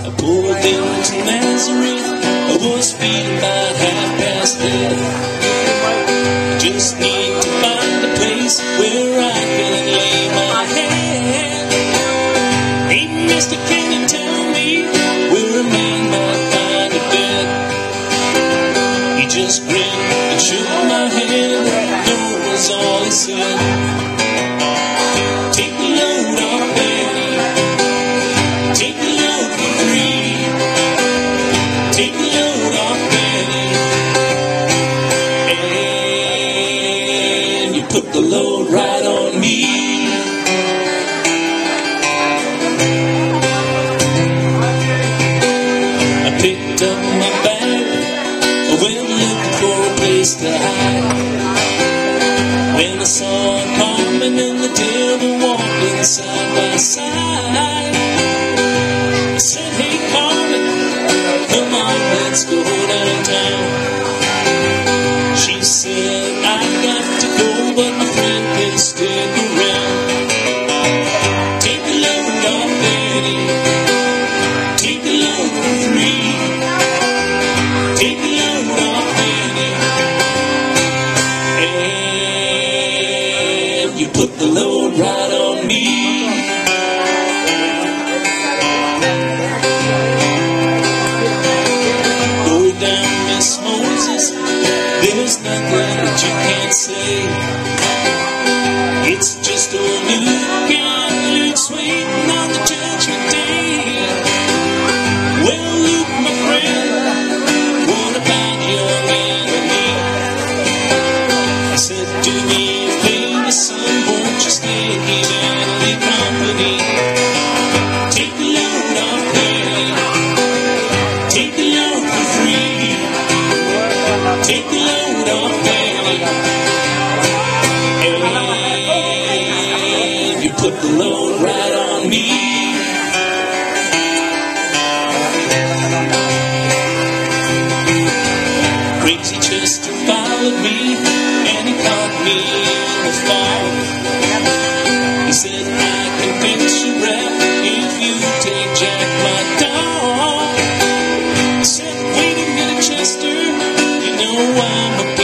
I pulled into Nazareth. I was feeling about half past dead. Just need to find a place where I can lay my head. Hey, mister, can you tell me where a man might find a bed? He just grinned and shook my hand. No was all he said. Put the load right on me. I picked up my bag. I went looking for a place to hide. When I saw Carmen and the devil walking side by side, I said, Hey Carmen, come on, let's go downtown. Take a load off. Take a load. Take a load off. And you put the load right on me. Go down, Miss Moses. There's nothing that you can't say. Right on me. Followed me and he caught me in the. He said, I can fix your if you take Jack my dog. I said, wait a Chester, you know I'm a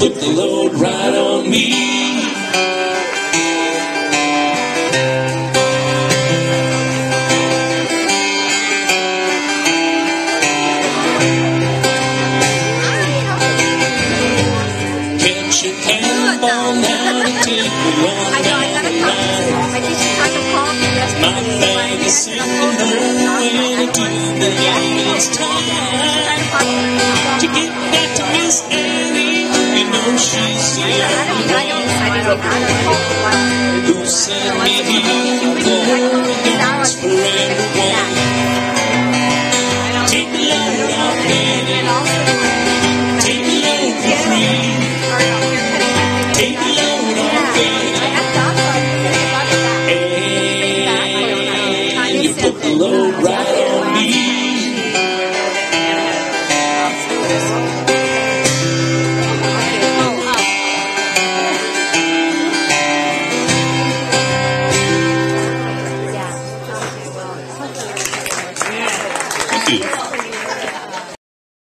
put the load right on me. Catch a cannonball now to take me on I know, I got a down the line. I just had some coffee My bag is sinking low and I do believe it's time to get back to Miss. You know she's